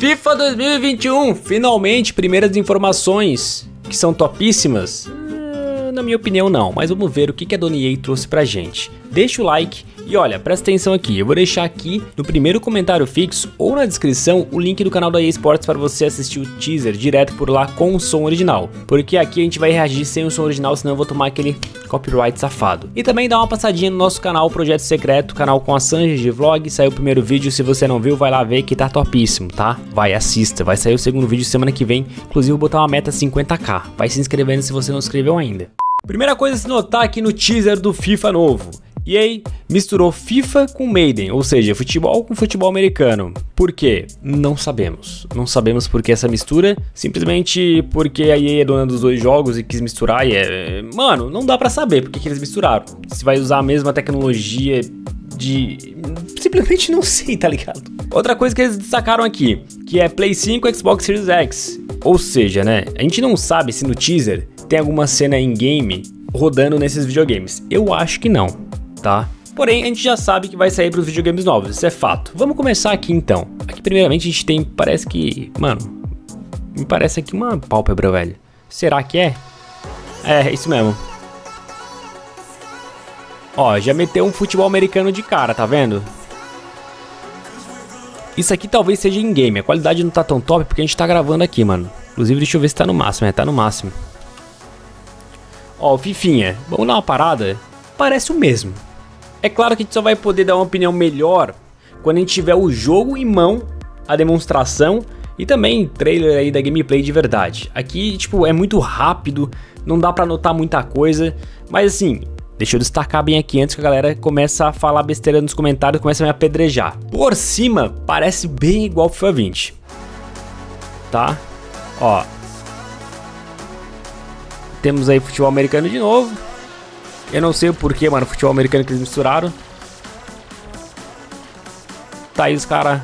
FIFA 2021, finalmente primeiras informações que são topíssimas. Ah, na minha opinião não, mas vamos ver o que a Dona EA trouxe pra gente. Deixa o like e olha, presta atenção aqui, eu vou deixar aqui no primeiro comentário fixo ou na descrição o link do canal da EA Sports para você assistir o teaser direto por lá com o som original. Porque aqui a gente vai reagir sem o som original, senão eu vou tomar aquele copyright safado. E também dá uma passadinha no nosso canal Projeto Secreto, canal com a Sanji de vlog, saiu o primeiro vídeo, se você não viu vai lá ver que tá topíssimo, tá? Vai, assista, vai sair o segundo vídeo semana que vem, inclusive vou botar uma meta 50k, vai se inscrevendo se você não inscreveu ainda. Primeira coisa a se notar aqui no teaser do FIFA novo. E aí, misturou FIFA com Maiden, ou seja, futebol com futebol americano. Por quê? Não sabemos. Não sabemos por que essa mistura, simplesmente porque a EA é dona dos dois jogos e quis misturar e é... Mano, não dá para saber por que, eles misturaram. Se vai usar a mesma tecnologia de... Simplesmente não sei, tá ligado? Outra coisa que eles destacaram aqui, que é Play 5 Xbox Series X. Ou seja, né, a gente não sabe se no teaser tem alguma cena em game rodando nesses videogames. Eu acho que não tá? Porém, a gente já sabe que vai sair para os videogames novos, isso é fato. Vamos começar aqui então. Aqui primeiramente a gente tem, parece que, mano, me parece aqui uma pálpebra, velho. Será que é? É, isso mesmo. Ó, já meteu um futebol americano de cara, tá vendo? Isso aqui talvez seja em game, a qualidade não tá tão top porque a gente tá gravando aqui, mano. Inclusive, deixa eu ver se tá no máximo, é, tá no máximo. Ó, Fifinha, vamos dar uma parada? Parece o mesmo. É claro que a gente só vai poder dar uma opinião melhor quando a gente tiver o jogo em mão, a demonstração e também trailer aí da gameplay de verdade. Aqui, tipo, é muito rápido, não dá pra notar muita coisa, mas assim, deixa eu destacar bem aqui antes que a galera comece a falar besteira nos comentários e comece a me apedrejar. Por cima, parece bem igual o FIFA 20. Tá? Ó. Temos aí futebol americano de novo. Eu não sei o porquê, mano, futebol americano que eles misturaram. Tá aí os caras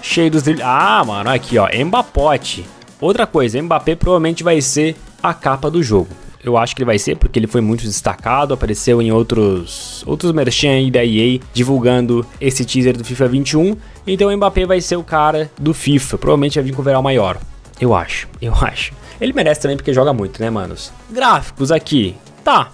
cheios dos... Ah, mano, aqui, ó, Mbapote. Outra coisa, Mbappé provavelmente vai ser a capa do jogo. Eu acho que ele vai ser, porque ele foi muito destacado, apareceu em outros outros merchan aí da EA divulgando esse teaser do FIFA 21. Então o Mbappé vai ser o cara do FIFA, provavelmente vai vir com o Veral maior. Eu acho, eu acho. Ele merece também porque joga muito, né, manos? Gráficos aqui. Tá,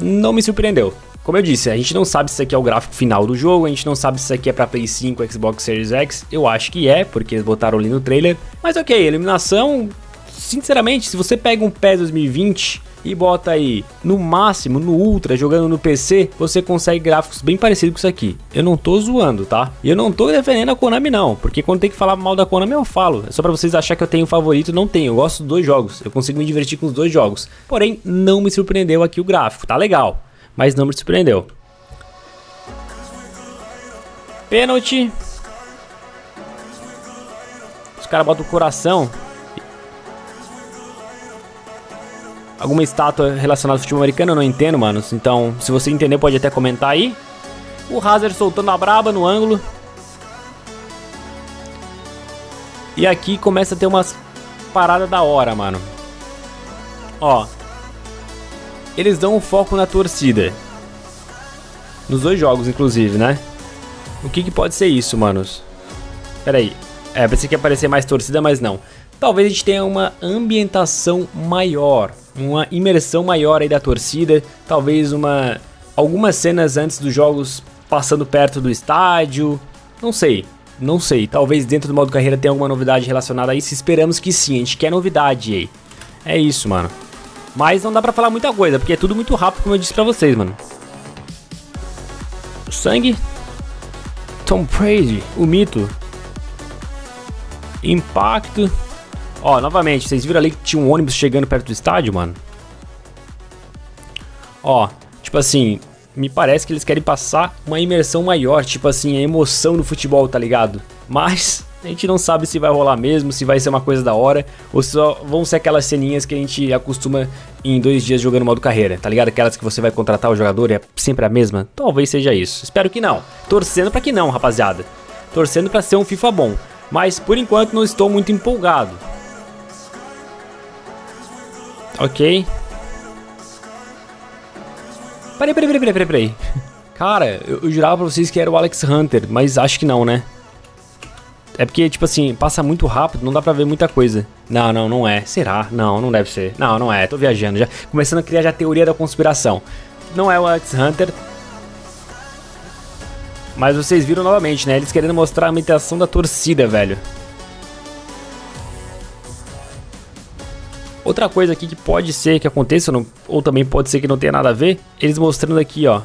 não me surpreendeu. Como eu disse, a gente não sabe se isso aqui é o gráfico final do jogo, a gente não sabe se isso aqui é pra Play 5, Xbox Series X, eu acho que é, porque eles botaram ali no trailer. Mas ok, iluminação, sinceramente, se você pega um PES 2020 e bota aí no máximo, no Ultra, jogando no PC, você consegue gráficos bem parecidos com isso aqui. Eu não tô zoando, tá? E eu não tô defendendo a Konami não, porque quando tem que falar mal da Konami eu falo. É só pra vocês acharem que eu tenho um favorito, não tenho. Eu gosto dos dois jogos, eu consigo me divertir com os dois jogos. Porém, não me surpreendeu aqui o gráfico, tá legal, mas não me surpreendeu. Pênalti. Os caras botam o coração. Alguma estátua relacionada ao futebol americano, eu não entendo, mano. Então, se você entender, pode até comentar aí. O Hazard soltando a braba no ângulo. E aqui começa a ter umas paradas da hora, mano. Ó. Eles dão um foco na torcida. Nos dois jogos, inclusive, né? O que, que pode ser isso, manos? Pera aí. É, pensei que ia aparecer mais torcida, mas não. Talvez a gente tenha uma ambientação maior uma imersão maior aí da torcida, talvez uma algumas cenas antes dos jogos passando perto do estádio, não sei, não sei, talvez dentro do modo carreira tenha alguma novidade relacionada a isso, esperamos que sim, a gente quer novidade aí. É isso, mano. Mas não dá pra falar muita coisa, porque é tudo muito rápido, como eu disse pra vocês, mano. Sangue. Tom Brady, o mito. Impacto. Ó, novamente, vocês viram ali que tinha um ônibus chegando perto do estádio, mano? Ó, tipo assim, me parece que eles querem passar uma imersão maior, tipo assim, a emoção no futebol, tá ligado? Mas a gente não sabe se vai rolar mesmo, se vai ser uma coisa da hora, ou só vão ser aquelas ceninhas que a gente acostuma em dois dias jogando modo carreira, tá ligado? Aquelas que você vai contratar o jogador e é sempre a mesma. Talvez seja isso. Espero que não. Torcendo para que não, rapaziada. Torcendo para ser um FIFA bom. Mas por enquanto não estou muito empolgado. Ok. Peraí, peraí, peraí, peraí, peraí. Cara, eu, eu jurava pra vocês que era o Alex Hunter, mas acho que não, né? É porque, tipo assim, passa muito rápido, não dá pra ver muita coisa. Não, não, não é. Será? Não, não deve ser. Não, não é. Tô viajando já. Começando a criar já a teoria da conspiração. Não é o Alex Hunter. Mas vocês viram novamente, né? Eles querendo mostrar a imitação da torcida, velho. Outra coisa aqui que pode ser que aconteça, ou também pode ser que não tenha nada a ver, eles mostrando aqui, ó,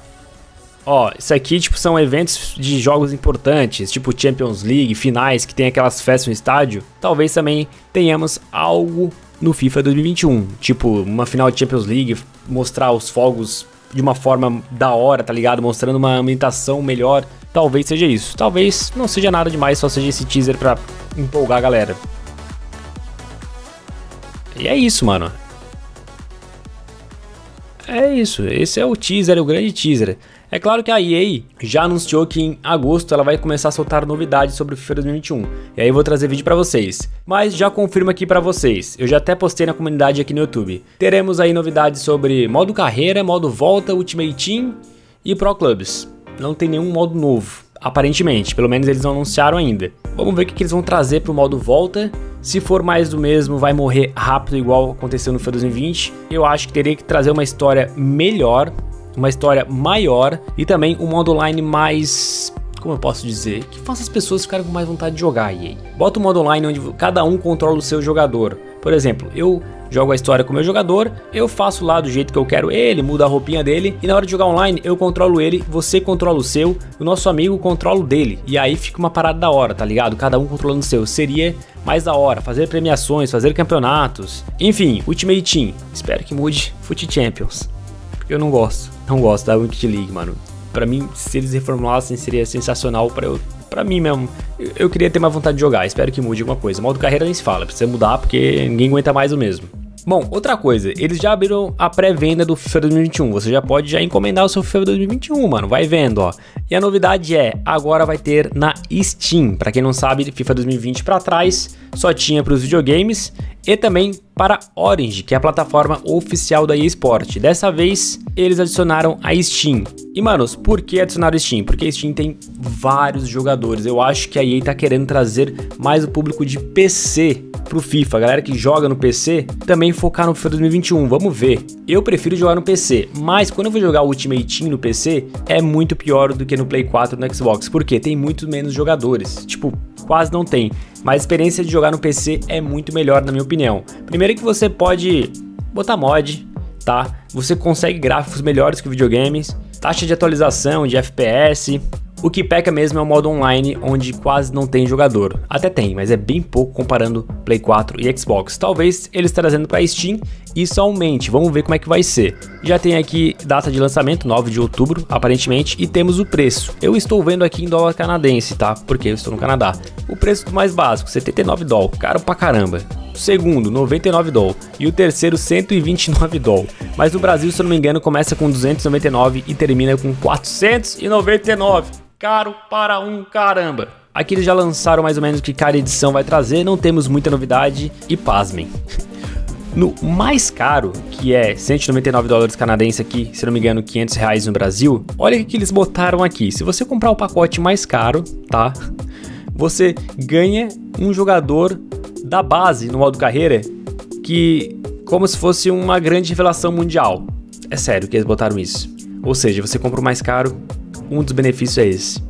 Ó, isso aqui, tipo, são eventos de jogos importantes, tipo Champions League, finais, que tem aquelas festas no estádio. Talvez também tenhamos algo no FIFA 2021. Tipo, uma final de Champions League, mostrar os fogos de uma forma da hora, tá ligado? Mostrando uma ambientação melhor. Talvez seja isso. Talvez não seja nada demais, só seja esse teaser pra empolgar a galera. E é isso, mano. É isso, esse é o teaser, o grande teaser. É claro que a EA já anunciou que em agosto ela vai começar a soltar novidades sobre o FIFA 2021. E aí eu vou trazer vídeo para vocês. Mas já confirmo aqui para vocês. Eu já até postei na comunidade aqui no YouTube. Teremos aí novidades sobre modo carreira, modo volta, Ultimate Team e Pro Clubs. Não tem nenhum modo novo, aparentemente. Pelo menos eles não anunciaram ainda. Vamos ver o que, eles vão trazer pro modo volta. Se for mais do mesmo, vai morrer rápido igual aconteceu no FIFA 2020. Eu acho que teria que trazer uma história melhor uma história maior e também um modo online mais como eu posso dizer, que faça as pessoas ficarem com mais vontade de jogar. Bota um modo online onde cada um controla o seu jogador. Por exemplo, eu jogo a história com o meu jogador, eu faço lá do jeito que eu quero ele, mudo a roupinha dele, e na hora de jogar online eu controlo ele, você controla o seu, o nosso amigo controla o dele. E aí fica uma parada da hora, tá ligado? Cada um controlando o seu. Seria mais da hora, fazer premiações, fazer campeonatos. Enfim, Ultimate Team. Espero que mude Foot Champions. Porque eu não gosto. Não gosto da Wicked League, mano. Pra mim, se eles reformulassem, seria sensacional pra eu. Pra mim mesmo. Eu, eu queria ter mais vontade de jogar. Espero que mude alguma coisa. Modo carreira nem se fala. Precisa mudar porque ninguém aguenta mais o mesmo. Bom, outra coisa, eles já abriram a pré-venda do FIFA 2021. Você já pode já encomendar o seu FIFA 2021, mano. Vai vendo, ó. E a novidade é, agora vai ter na Steam. Para quem não sabe, FIFA 2020 para trás só tinha para os videogames e também para Orange, que é a plataforma oficial da eSport. Dessa vez, eles adicionaram a Steam. E, manos, por que adicionaram Steam? Porque a Steam tem vários jogadores. Eu acho que a EA tá querendo trazer mais o público de PC pro FIFA. A galera que joga no PC também focar no FIFA 2021. Vamos ver. Eu prefiro jogar no PC, mas quando eu vou jogar Ultimate Team no PC, é muito pior do que no Play 4 no Xbox. Porque tem muito menos jogadores. Tipo, quase não tem. Mas a experiência de jogar no PC é muito melhor, na minha opinião. Primeiro que você pode botar mod, tá? Você consegue gráficos melhores que videogames, taxa de atualização de FPS, o que peca mesmo é o modo online, onde quase não tem jogador. Até tem, mas é bem pouco comparando Play 4 e Xbox. Talvez eles trazendo para Steam isso aumente, vamos ver como é que vai ser. Já tem aqui data de lançamento, 9 de outubro, aparentemente, e temos o preço. Eu estou vendo aqui em dólar canadense, tá? Porque eu estou no Canadá. O preço do mais básico, 79 dólares, caro pra caramba. O segundo, 99 dólares. E o terceiro, 129 dólares. Mas no Brasil, se eu não me engano, começa com 299 e termina com 499 caro para um caramba. Aqui eles já lançaram mais ou menos o que cada edição vai trazer, não temos muita novidade e pasmem. No mais caro, que é 199 dólares canadenses aqui, se não me engano 500 reais no Brasil, olha o que eles botaram aqui. Se você comprar o pacote mais caro, tá? Você ganha um jogador da base no modo carreira que como se fosse uma grande revelação mundial. É sério que eles botaram isso. Ou seja, você compra o mais caro, um dos benefícios é esse.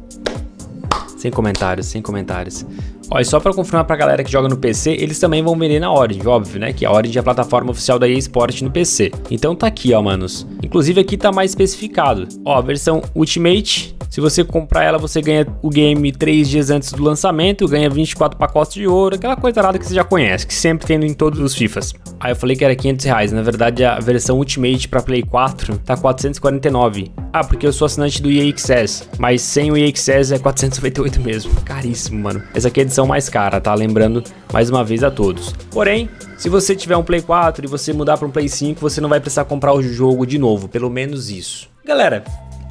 Sem comentários, sem comentários. Olha, só para confirmar pra galera que joga no PC, eles também vão vender na Origin, óbvio, né? Que a Origin é a plataforma oficial da EA Sport no PC. Então tá aqui, ó, manos. Inclusive aqui tá mais especificado. Ó, a versão Ultimate se você comprar ela, você ganha o game 3 dias antes do lançamento, ganha 24 pacotes de ouro, aquela coisa nada que você já conhece, que sempre tem em todos os FIFAs. Aí eu falei que era 500 reais, na verdade a versão Ultimate para Play 4 tá 449. Ah, porque eu sou assinante do EA Access, mas sem o EA Access é 498 mesmo. Caríssimo, mano. Essa aqui é a edição mais cara, tá? Lembrando mais uma vez a todos. Porém, se você tiver um Play 4 e você mudar para um Play 5, você não vai precisar comprar o jogo de novo, pelo menos isso. Galera,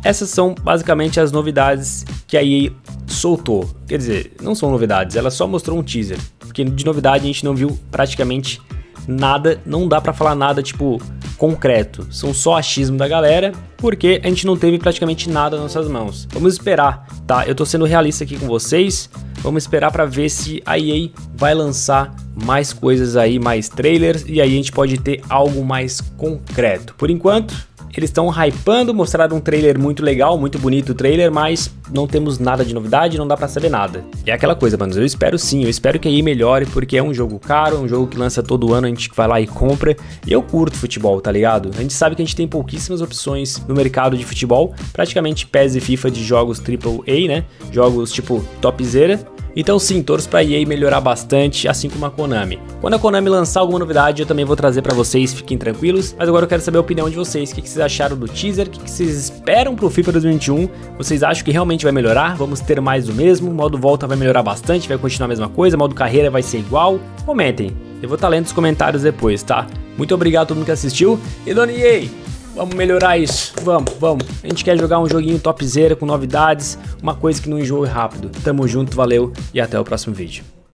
essas são basicamente as novidades que a EA soltou. Quer dizer, não são novidades, ela só mostrou um teaser. Porque de novidade a gente não viu praticamente nada, não dá para falar nada tipo concreto. São só achismo da galera, porque a gente não teve praticamente nada nas nossas mãos. Vamos esperar, tá? Eu tô sendo realista aqui com vocês. Vamos esperar para ver se a EA vai lançar mais coisas aí, mais trailers e aí a gente pode ter algo mais concreto. Por enquanto, eles estão hypando, mostraram um trailer muito legal, muito bonito o trailer, mas não temos nada de novidade, não dá para saber nada. E é aquela coisa, mano, eu espero sim, eu espero que aí melhore, porque é um jogo caro, um jogo que lança todo ano, a gente vai lá e compra. E eu curto futebol, tá ligado? A gente sabe que a gente tem pouquíssimas opções no mercado de futebol, praticamente PES e FIFA de jogos AAA, né? Jogos tipo topzera. Então sim, torço pra EA melhorar bastante, assim como a Konami. Quando a Konami lançar alguma novidade, eu também vou trazer para vocês, fiquem tranquilos. Mas agora eu quero saber a opinião de vocês, o que vocês acharam do teaser, o que vocês esperam pro FIFA 2021. Vocês acham que realmente vai melhorar? Vamos ter mais do mesmo? O modo volta vai melhorar bastante, vai continuar a mesma coisa? O modo carreira vai ser igual? Comentem, eu vou estar lendo os comentários depois, tá? Muito obrigado a todo mundo que assistiu e Dona EA, Vamos melhorar isso. Vamos, vamos. A gente quer jogar um joguinho topzera com novidades, uma coisa que não enjoe rápido. Tamo junto, valeu e até o próximo vídeo.